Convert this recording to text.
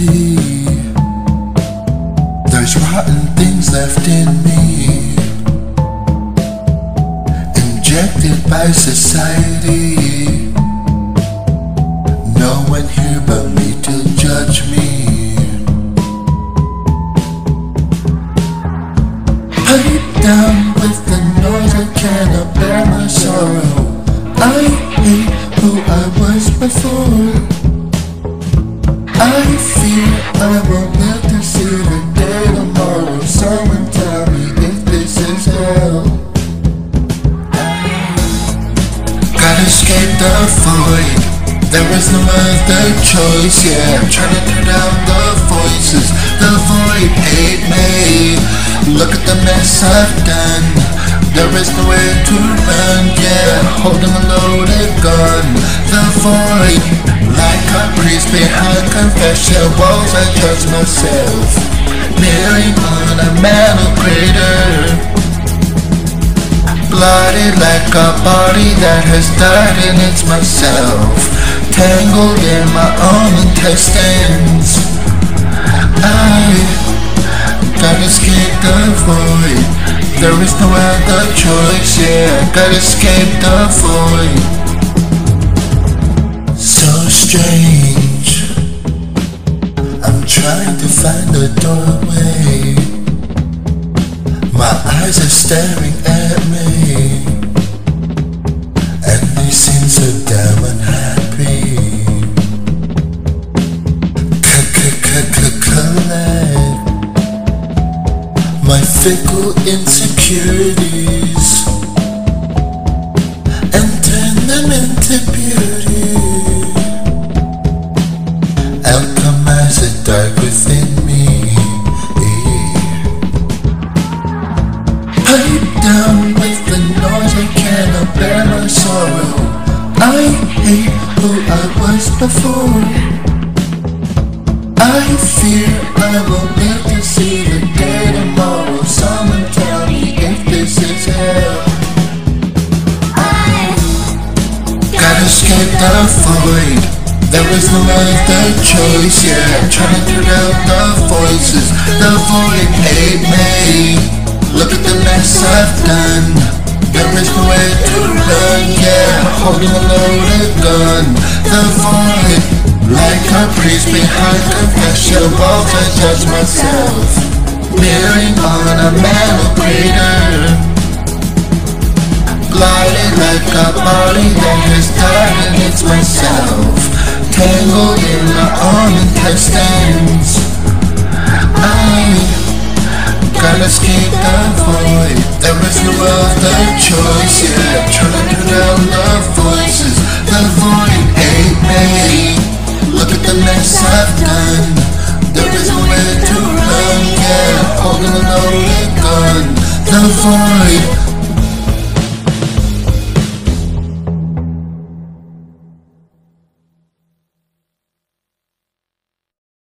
Empty. There's rotten things left in me. Injected by society. I won't live to see the day tomorrow. Someone tell me if this is hell. Gotta escape the void. There is no other choice, yeah. I'm trying to turn down the voices. The void hate me. Look at the mess I've done. There is nowhere to run, yeah. Holding a priest behind confession walls. I judge myself. Kneeling on a metal crater. Blooded like a body that has died and it's myself Tangled in my own intestines I gotta escape the void There is no other choice, yeah I Gotta escape the void doorway my eyes are staring at me, and they seem so damn unhappy. Collide my fickle insecurities Pipe down with the noise, I cannot bear my sorrow. I hate who I was before. I fear I won't live to see the day tomorrow. Someone tell me if this is hell. I Gotta escape the void. There is no other choice, yeah. Trying to drown the voices. The void hate me. Look at the mess I've done. There is no way to run, yeah. Holding a loaded gun. The void, like a priest behind confession walls, I judge myself. Kneeling on a metal crater. Gliding like a body that has died and it's myself Tangled in my own intestines gotta escape the void There is no other choice, yeah Trying to turn down the voices. The void hate me. Look at the mess I've done